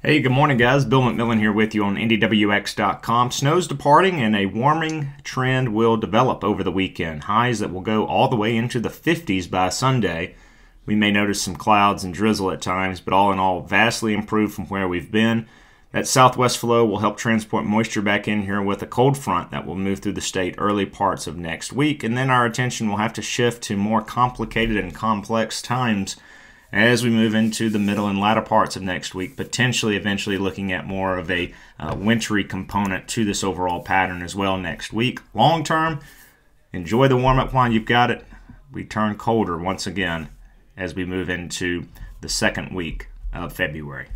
Hey, good morning, guys. Bill McMillan here with you on IndyWX.com. Snow's departing and a warming trend will develop over the weekend. Highs that will go all the way into the 50s by Sunday. We may notice some clouds and drizzle at times, but all in all, vastly improved from where we've been. That southwest flow will help transport moisture back in here with a cold front that will move through the state early parts of next week, and then our attention will have to shift to more complicated and complex times as we move into the middle and latter parts of next week, potentially eventually looking at more of a uh, wintry component to this overall pattern as well next week. Long term, enjoy the warm up while you've got it. We turn colder once again as we move into the second week of February.